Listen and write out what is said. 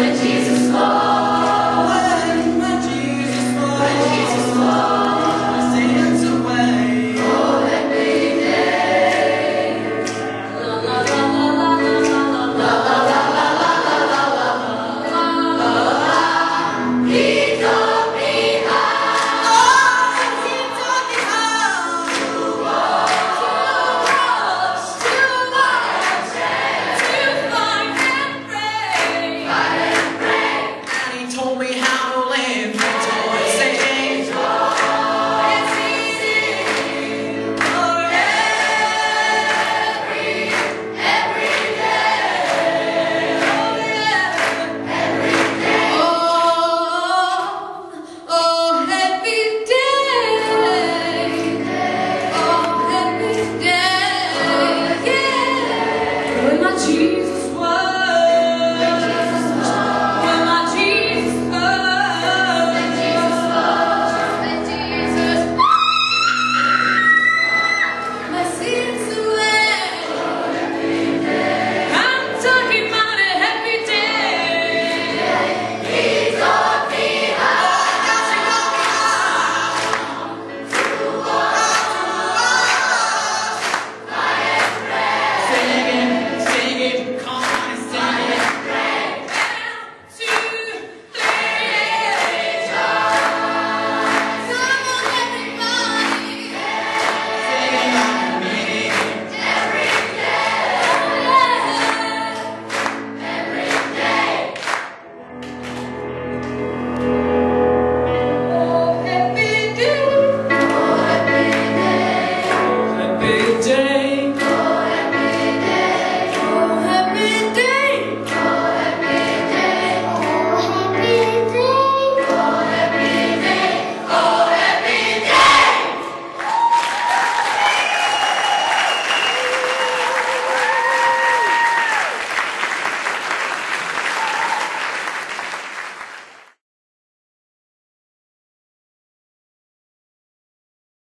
with Jesus.